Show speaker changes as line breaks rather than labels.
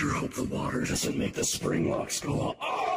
sure hope the water doesn't make the spring locks go off. Oh!